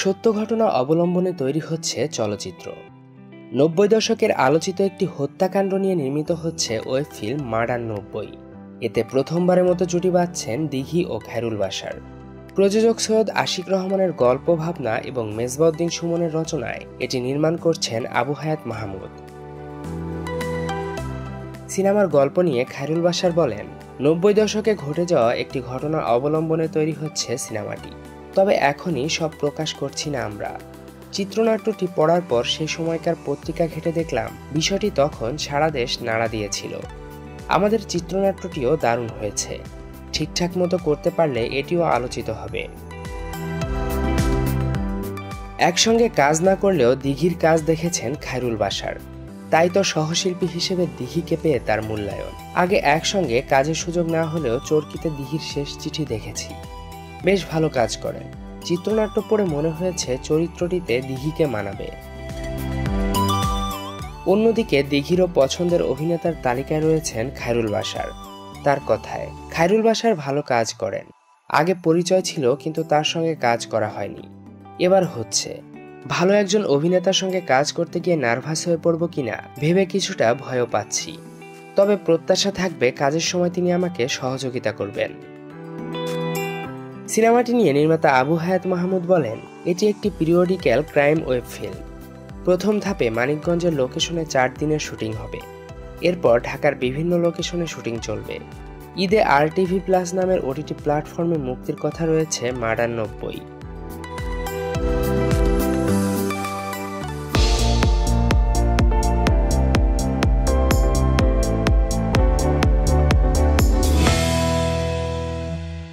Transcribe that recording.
সত্য ঘটনা অবলম্বনে তৈরি হচ্ছে চলচ্চিত্র। নব্বই দশকের আলোচিত একটি হত্যাকাণ্ড নিয়ে নির্মিত হচ্ছে ওয়েব ফিল্ম মার্ডার নব্বই। এতে প্রথমবারের মতো জুটি বাঁধছেন দিঘি ও খায়রুল বাসার প্রযোজক সৈয়দ আশিক রহমানের গল্প ভাবনা এবং মেজবাউদ্দিন সুমনের রচনায় এটি নির্মাণ করছেন আবু হায়াত মাহমুদ। সিনেমার গল্প নিয়ে খায়রুল বাসার বলেন, নব্বই দশকে ঘটে যাওয়া একটি ঘটনা অবলম্বনে তৈরি হচ্ছে সিনেমাটি। তবে এখনই সব প্রকাশ করছি না আমরা। চিত্রনাট্যটি পড়ার পর সে সময়কার পত্রিকা ঘেটে দেখলাম, বিষয়টি তখন সারা দেশ নাড়া দিয়েছিল। আমাদের চিত্রনাট্যটিও দারুণ হয়েছে। ঠিকঠাক মতো করতে পারলে এটিও আলোচিত হবে। একসঙ্গে কাজ না করলেও দিঘির কাজ দেখেছেন খায়রুল বাসার। তাই তো সহশিল্পী হিসেবে দিঘিকে পেয়ে তার মূল্যায়ন। আগে একসঙ্গে কাজের সুযোগ না হলেও চরকিতে দিঘির শেষ চিঠি দেখেছি। বেশ ভালো কাজ করেন চিত্রনাট্য পড়ে মনে হয়েছে চরিত্রটিতে দিঘিকে মানাবে। অন্যদিকে দিঘিরও পছন্দের অভিনেতার তালিকায় রয়েছেন খায়রুল বাসার তার কথায়, খায়রুল বাসার ভালো কাজ করেন। আগে পরিচয় ছিল, কিন্তু তার সঙ্গে কাজ করা হয়নি। এবার হচ্ছে, ভালো একজন অভিনেতার সঙ্গে কাজ করতে গিয়ে নার্ভাস হয়ে পড়ব কিনা, ভেবে কিছুটা ভয়ও পাচ্ছি। তবে প্রত্যাশা থাকবে কাজের সময় তিনি আমাকে সহযোগিতা করবেন। সিনেমাটি নিয়ে নির্মাতা আবু হায়াত মাহমুদ বলেন, এটি একটি পিরিয়ডিক্যাল ক্রাইম ওয়েব ফিল্ম। প্রথম ধাপে মানিকগঞ্জের লোকেশনে চার দিনের শুটিং হবে। এরপর ঢাকার বিভিন্ন লোকেশনে শুটিং চলবে। ঈদে আর টিভি প্লাস নামের ওটিটি প্ল্যাটফর্মে মুক্তির কথা রয়েছে মার্ডার নব্বই।